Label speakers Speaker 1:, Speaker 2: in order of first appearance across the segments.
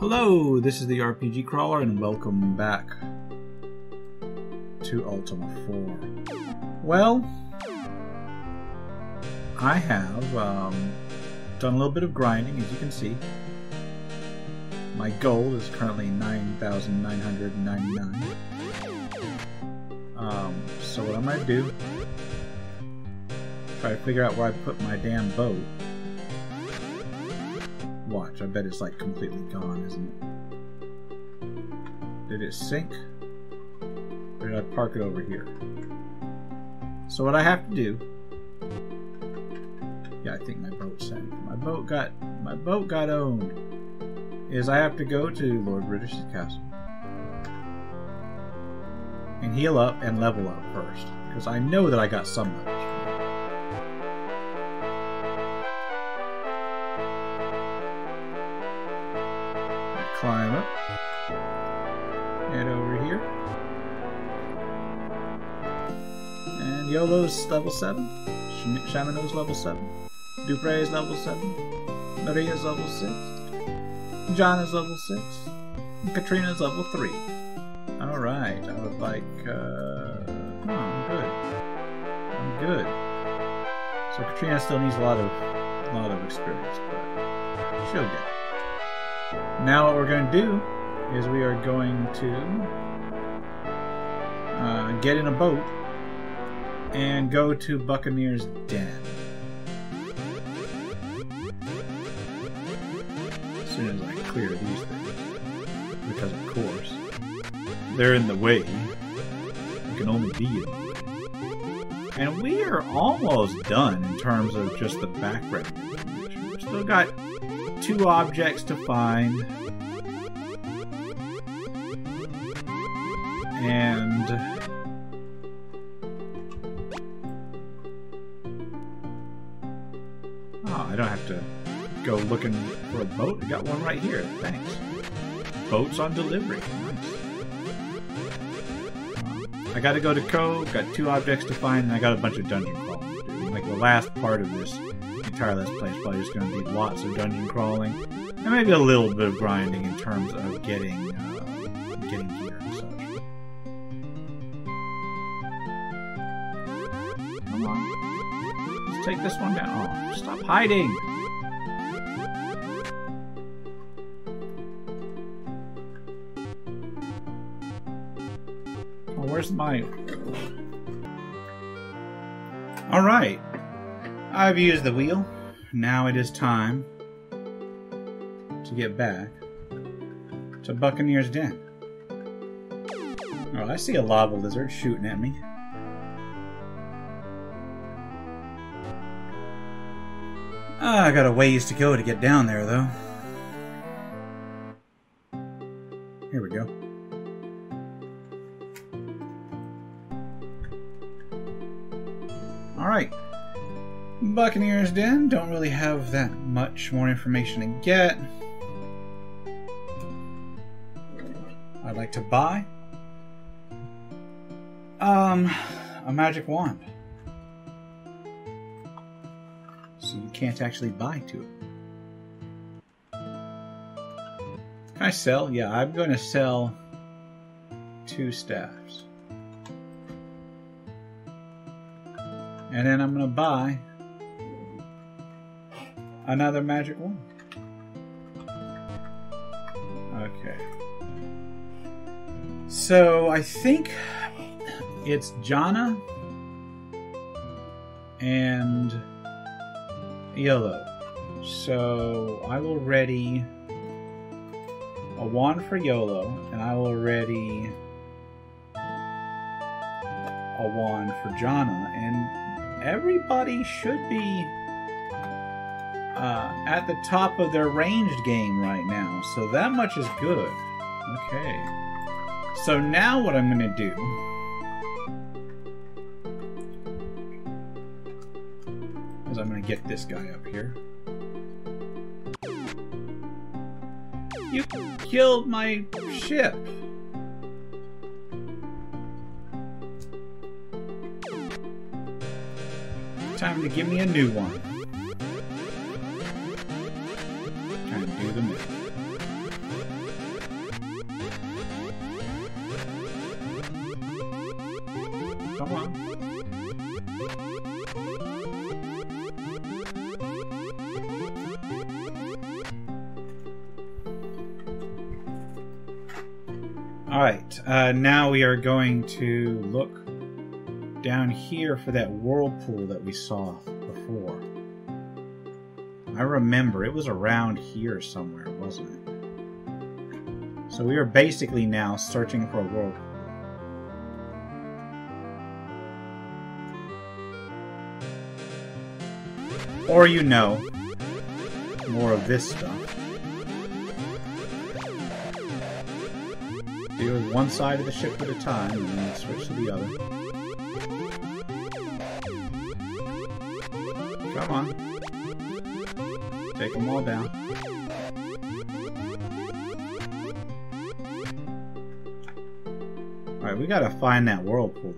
Speaker 1: Hello, this is the RPG Crawler, and welcome back to Ultima 4. Well, I have um, done a little bit of grinding, as you can see. My gold is currently 9,999. Um, so what going to do, try to figure out where I put my damn boat. Watch, I bet it's like completely gone, isn't it? Did it sink? Or did I park it over here? So what I have to do Yeah, I think my boat sank. My boat got my boat got owned. Is I have to go to Lord British's castle. And heal up and level up first. Because I know that I got some levels. Iolo's level 7. Shamino's level 7. Dupre is level 7. Mariah's level 6. John is level 6. And Katrina's level 3. Alright, I would like, uh... Oh, I'm good. I'm good. So Katrina still needs a lot of, a lot of experience, but she'll get it. Now what we're going to do is we are going to uh, get in a boat and go to Buccaneer's Den. As soon as I clear these things. Because of course, they're in the way. You can only be in. And we are almost done in terms of just the background. We've still got two objects to find. And got one right here. Thanks. Boats on delivery. I got to go to Cove. Got two objects to find, and I got a bunch of dungeon crawling. Like the last part of this entire Play is probably just to be lots of dungeon crawling, and maybe a little bit of grinding in terms of getting uh, getting gear and such. Come on, let's take this one down. Oh, stop hiding! Where's my? All right. I've used the wheel. Now it is time to get back to Buccaneer's Den. Oh, I see a lava lizard shooting at me. Ah, I got a ways to go to get down there, though. Buccaneer's Den. Don't really have that much more information to get. I'd like to buy um a magic wand. So you can't actually buy to it. Can I sell? Yeah, I'm going to sell two staffs. And then I'm going to buy another magic wand. Okay. So I think it's Jaana and Iolo. So I will ready a wand for Iolo, and I will ready a wand for Jaana, and everybody should be uh, at the top of their ranged game right now, so that much is good. Okay. So now what I'm going to do is I'm going to get this guy up here. You killed my ship! Time to give me a new one. the. Come on. Alright, uh, now we are going to look down here for that whirlpool that we saw before. I remember it was around here somewhere, wasn't it? So we are basically now searching for a whirlpool. Or you know, more of this stuff. Deal with one side of the ship at a time and then switch to the other. Them all down. Alright, we gotta find that whirlpool.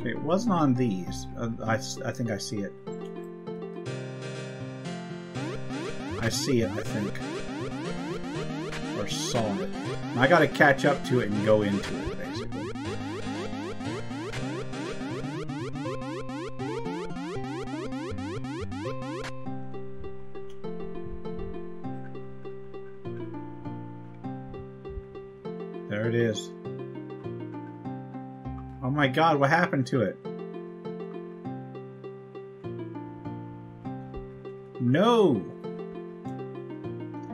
Speaker 1: Okay, it wasn't on these. Uh, I, I think I see it. I see it, I think. Or saw it. I gotta catch up to it and go into it, basically. My god, what happened to it? No!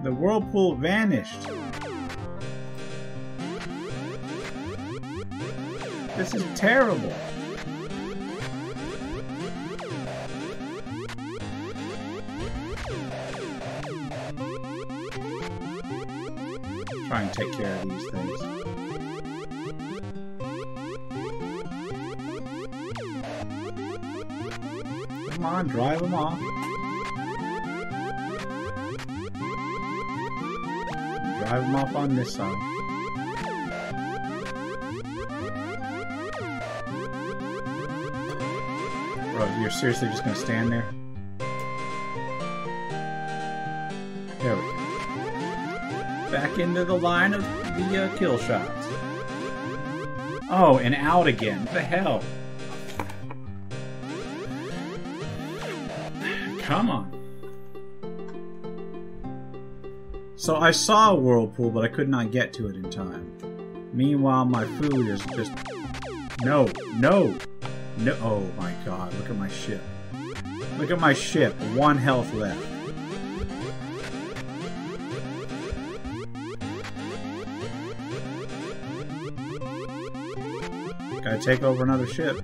Speaker 1: The whirlpool vanished. This is terrible. Try and take care of these things. Come on, drive them off. Drive them off on this side. Bro, you're seriously just gonna stand there? There we go. Back into the line of the uh, kill shots. Oh, and out again. What the hell? Come on. So I saw a whirlpool, but I could not get to it in time. Meanwhile, my food is just... No, no, no. Oh my god, look at my ship. Look at my ship. One health left. Gotta take over another ship.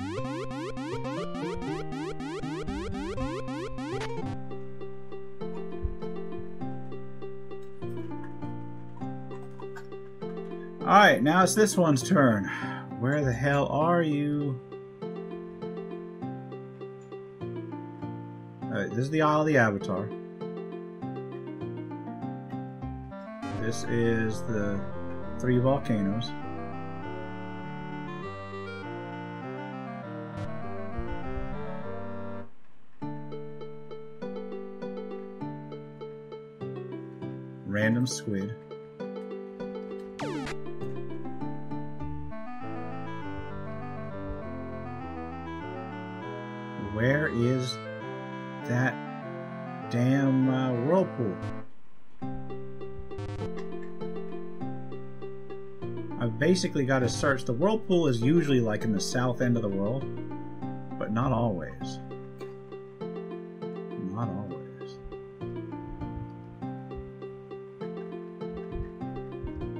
Speaker 1: Now it's this one's turn. Where the hell are you? Alright, this is the Isle of the Avatar. This is the three volcanoes. Random squid. Uh, whirlpool? I've basically got to search. The whirlpool is usually like in the south end of the world, but not always. Not always.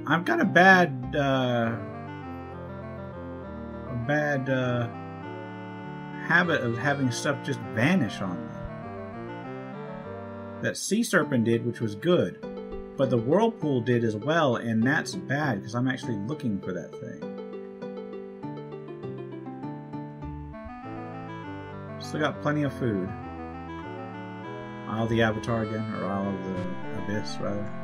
Speaker 1: I've got a bad, uh, a bad, uh, habit of having stuff just vanish on me. That sea serpent did, which was good, but the whirlpool did as well, and that's bad because I'm actually looking for that thing. Still got plenty of food. Isle of the Avatar again, or Isle of the Abyss, rather.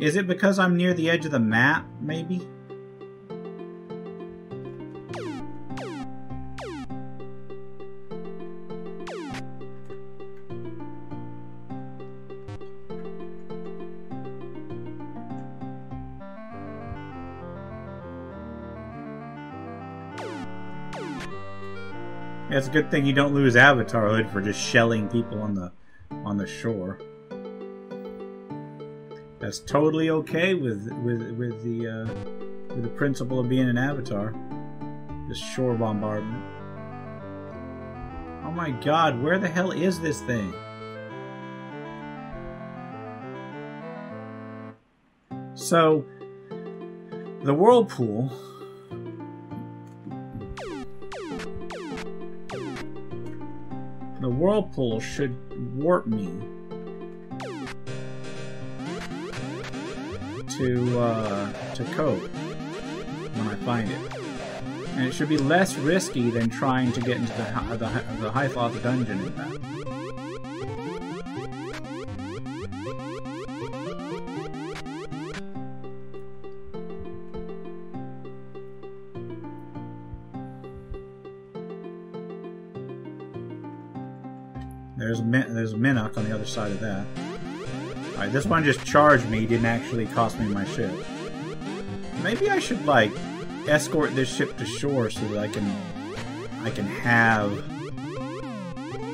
Speaker 1: Is it because I'm near the edge of the map, maybe? It's a good thing you don't lose avatarhood for just shelling people on the on the shore. That's totally okay with with with the uh, with the principle of being an Avatar. This shore bombardment. Oh my god, where the hell is this thing? So, the whirlpool. Whirlpool should warp me to uh, to Cove when I find it, and it should be less risky than trying to get into the the, the dungeon in that. Of that. Alright, this one just charged me, didn't actually cost me my ship. Maybe I should like escort this ship to shore so that I can I can have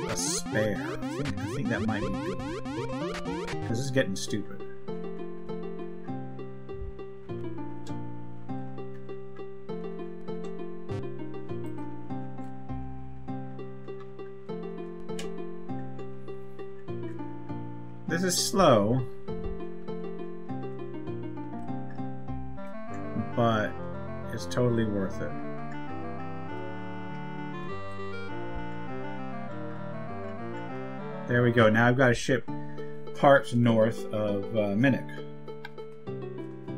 Speaker 1: a spare. I think, I think that might be good. This is getting stupid. This is slow. But it's totally worth it. There we go. Now I've got a ship parts north of uh, Minoc.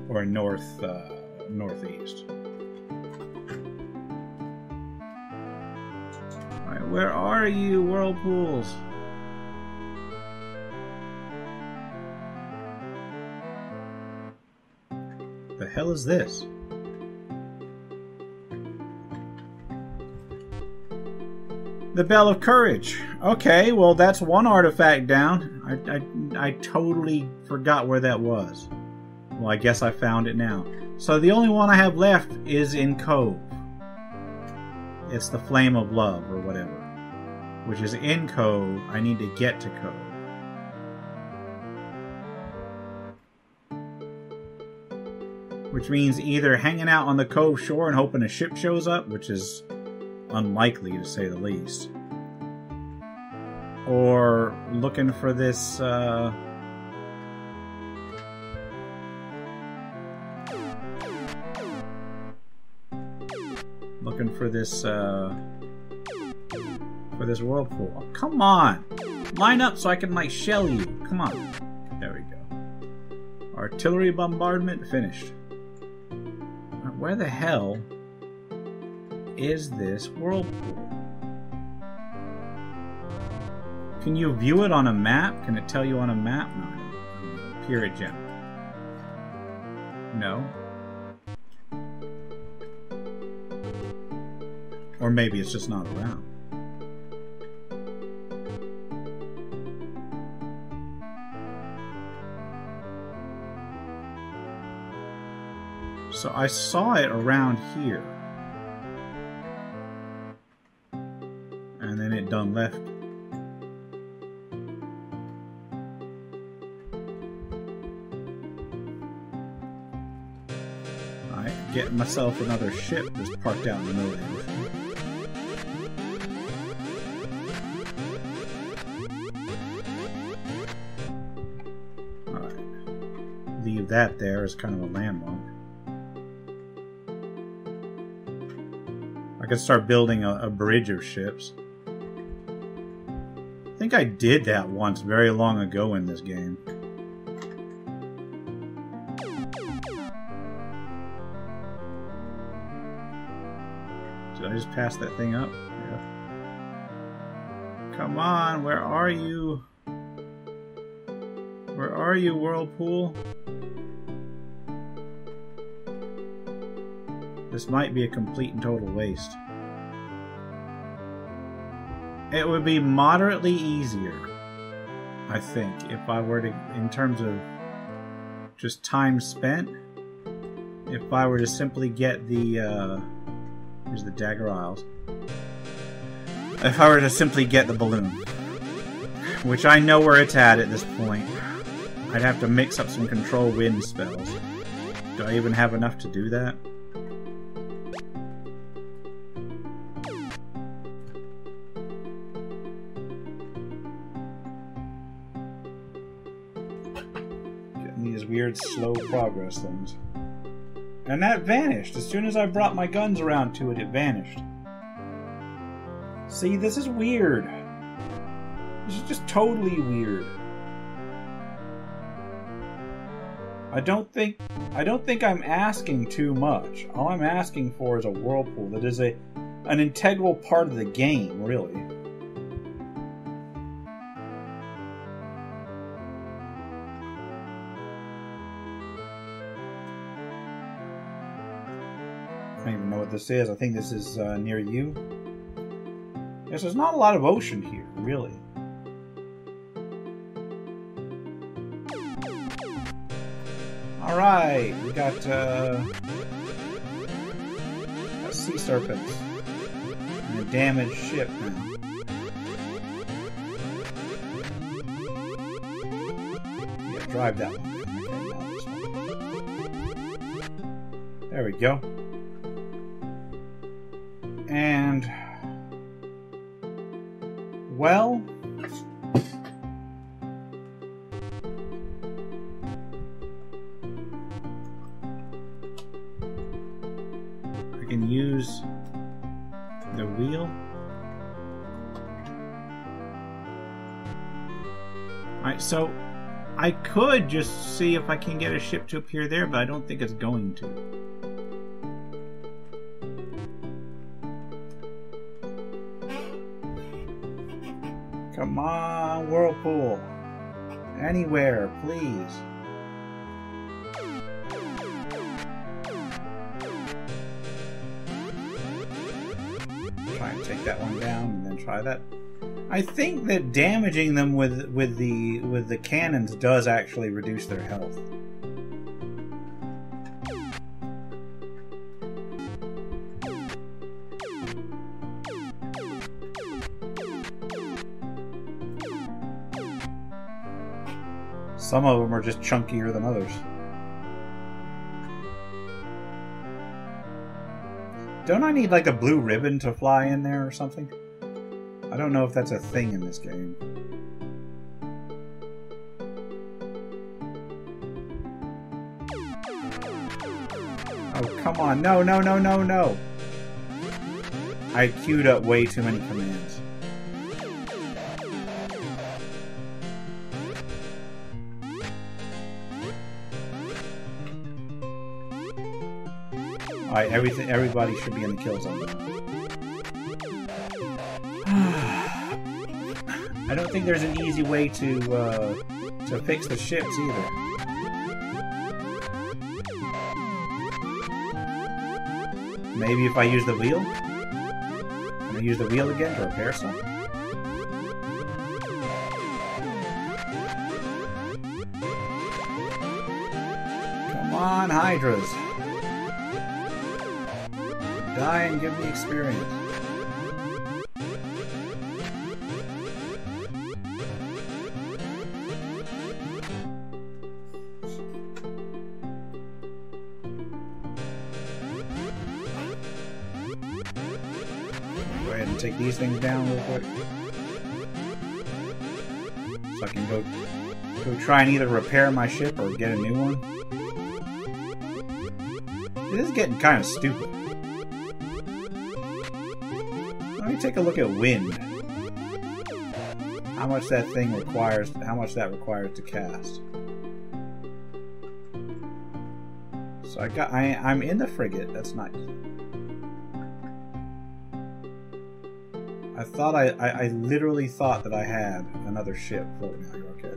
Speaker 1: Or north, uh, northeast. Alright, where are you, whirlpools? Hell is this? The Bell of Courage. Okay, well that's one artifact down. I, I, I totally forgot where that was. Well, I guess I found it now. So the only one I have left is in Cove. It's the Flame of Love, or whatever. Which is in Cove. I need to get to Cove. Which means either hanging out on the cove shore and hoping a ship shows up, which is unlikely to say the least, or looking for this. Uh, looking for this uh, for this whirlpool. Oh, come on, line up so I can like shell you. Come on, there we go. Artillery bombardment finished. Where the hell is this whirlpool? Can you view it on a map? Can it tell you on a map? No. Period gem. No. Or maybe it's just not around. So I saw it around here. And then it done left. I get myself another ship just parked out in the middle of. Leave that there as kind of a landmark. I could start building a, a, bridge of ships. I think I did that once very long ago in this game. Did I just pass that thing up? Yeah. Come on, where are you? Where are you, Whirlpool? This might be a complete and total waste. It would be moderately easier, I think, if I were to, in terms of just time spent, if I were to simply get the, uh, here's the Dagger Isles. If I were to simply get the balloon. Which I know where it's at at this point. I'd have to mix up some control wind spells. Do I even have enough to do that? Weird slow progress things. And that vanished. As soon as I brought my guns around to it, it vanished. See, this is weird. This is just totally weird. I don't think I don't think I'm asking too much. All I'm asking for is a whirlpool that is a an integral part of the game, really. This is. I think this is uh, near Yew. Yes, there's not a lot of ocean here, really. Alright, we got uh, a sea serpent and a damaged ship now. Drive that one. There we go. And well, I can use the wheel. Alright, so I could just see if I can get a ship to appear there, but I don't think it's going to. Come on, Whirlpool. Anywhere, please. Try and take that one down and then try that. I think that damaging them with with the with the cannons does actually reduce their health. Some of them are just chunkier than others. Don't I need like a blue ribbon to fly in there or something? I don't know if that's a thing in this game. Oh, come on. No, no, no, no, no. I queued up way too many commands. Alright, everything everybody should be in the kill zone I don't think there's an easy way to uh, to fix the ships either. Maybe if I use the wheel? Can I use the wheel again to repair some? Come on, Hydras! Die and give me experience. Go ahead and take these things down real quick. So I can go go try and either repair my ship or get a new one. This is getting kind of stupid. Take a look at wind. How much that thing requires, how much that requires to cast. So I got, I, I'm in the frigate, that's nice. I thought I, I, I literally thought that I had another ship floating out. Okay,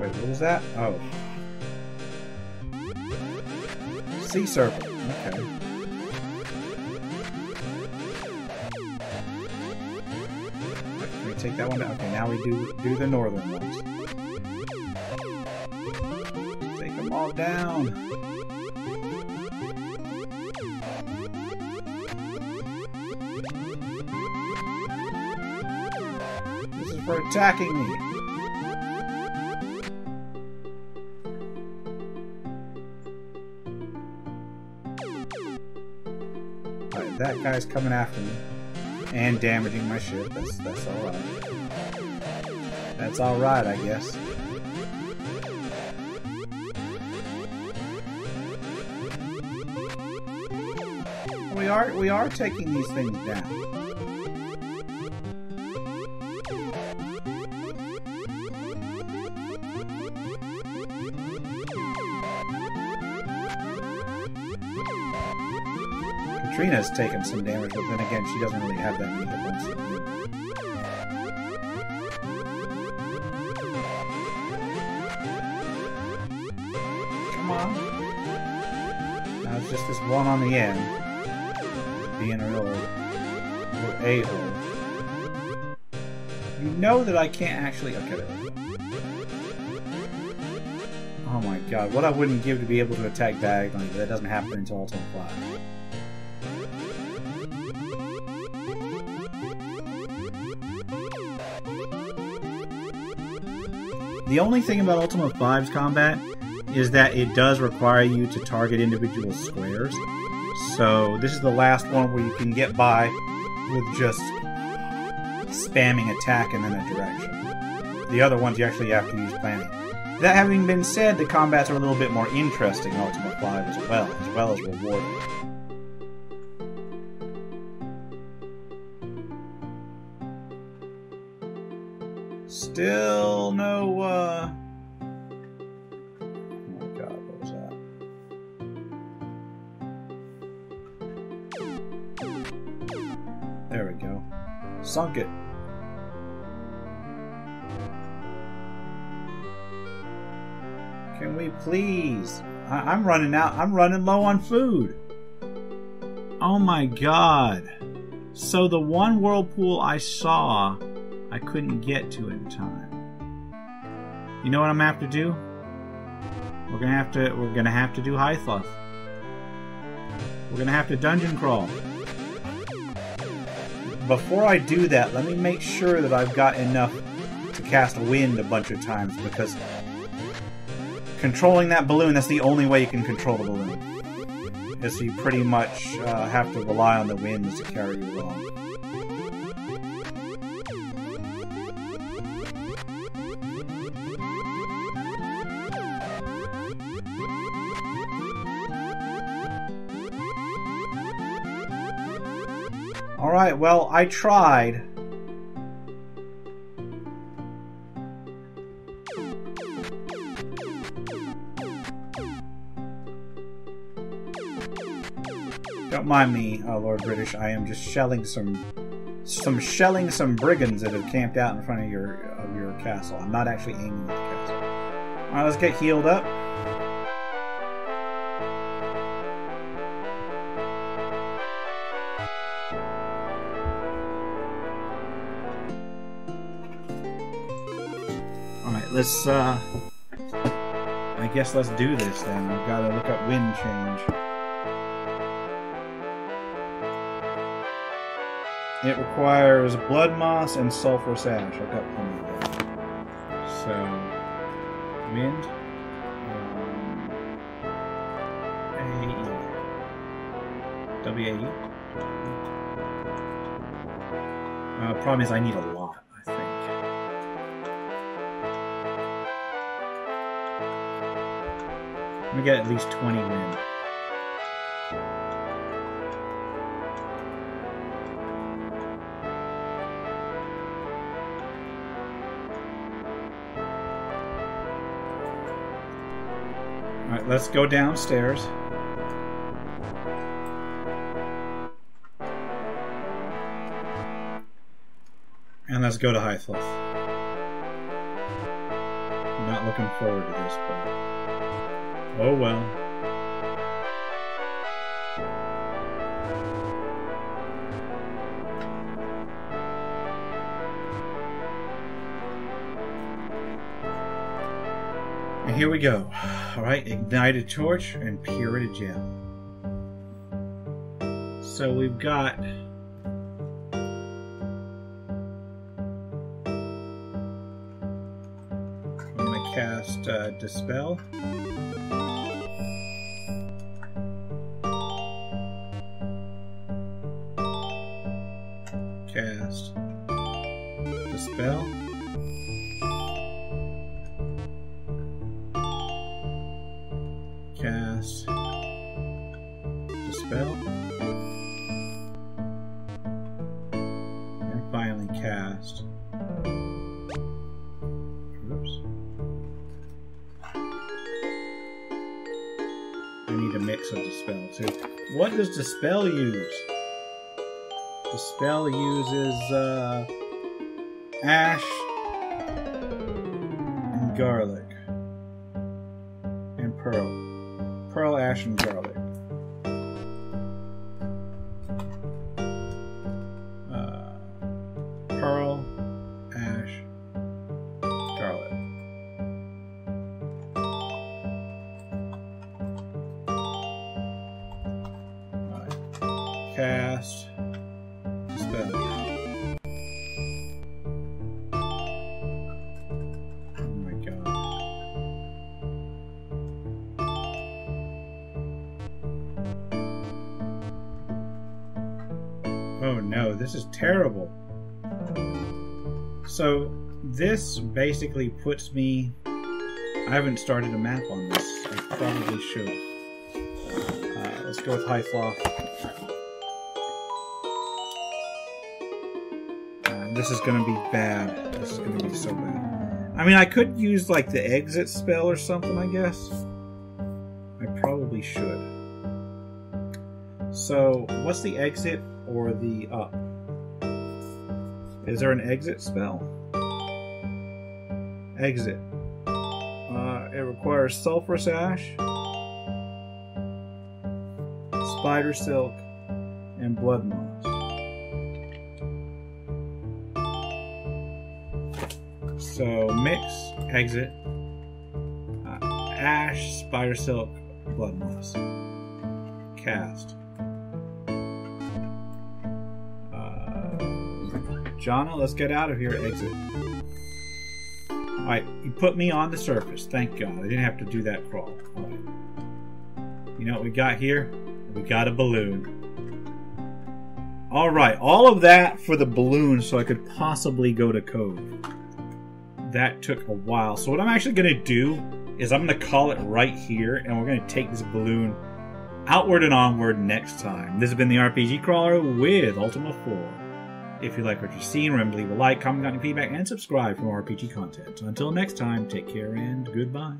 Speaker 1: Wait, what was that? Oh. Sea serpent. Okay. We take that one down? Okay, now we do do the northern ones. Take them all down. This is for attacking me. That guy's coming after me. And damaging my ship. That's that's alright. That's alright, I guess. We are we are taking these things down. Katrina's taken some damage, but then again, she doesn't really have that many hit points. Come on. Now it's just this one on the end. Being a real, real a-hole. You know that I can't actually... Okay, there we go. Oh my god, what I wouldn't give to be able to attack diagonally, but that doesn't happen until Ultima 5. The only thing about Ultima 5's combat is that it does require you to target individual squares. So this is the last one where you can get by with just spamming attack in a direction. The other ones you actually have to use planning. That having been said, the combats are a little bit more interesting in Ultima 5 as well, as well as rewarding. Still no, uh... Oh god, what was that? There we go. Sunk it. Can we please? I I'm running out. I'm running low on food. Oh my god. So the one whirlpool I saw I couldn't get to in time. You know what I'm gonna have to do? We're gonna have to we're gonna have to do high Hythloth. We're gonna have to dungeon crawl. Before I do that, let me make sure that I've got enough to cast wind a bunch of times because controlling that balloon, that's the only way you can control the balloon. Is you pretty much uh, have to rely on the winds to carry you along. Alright, well, I tried. Don't mind me, uh, Lord British. I am just shelling some, some shelling some brigands that have camped out in front of your of your castle. I'm not actually aiming at the castle. All right, let's get healed up. Let's. uh I guess let's do this then. I've got to look up wind change. It requires blood moss and sulfurous ash. I've got plenty of that. So, wind. Um, AE. WAE. Uh, problem is, I need a lot, Me get at least 20 wind. Alright, let's go downstairs. And let's go to Hythloth. I'm not looking forward to this, but... Oh well. And here we go. Alright, ignited torch and purited gem. So we've got I'm gonna cast uh, Dispel. Dispel uses uh, ash and garlic and pearl. Pearl, ash, and garlic. Terrible. So, this basically puts me. I haven't started a map on this. I probably should. Uh, let's go with Hythloth. Uh, this is gonna be bad. This is gonna be so bad. I mean, I could use like the exit spell or something, I guess. I probably should. So, what's the exit or the up? Is there an exit spell? Exit. Uh, it requires sulfurous ash, spider silk, and blood moss. So mix, exit, uh, ash, spider silk, blood moss. Cast. Jaana, let's get out of here. Exit. Alright, you put me on the surface. Thank God. I didn't have to do that crawl. Alright. You know what we got here? We got a balloon. Alright, all of that for the balloon so I could possibly go to Cove. That took a while. So what I'm actually going to do is I'm going to call it right here and we're going to take this balloon outward and onward next time. This has been the RPG Crawler with Ultima 4. If you like what you've seen, remember to leave a like, comment, feedback, and subscribe for more RPG content. Until next time, take care and goodbye.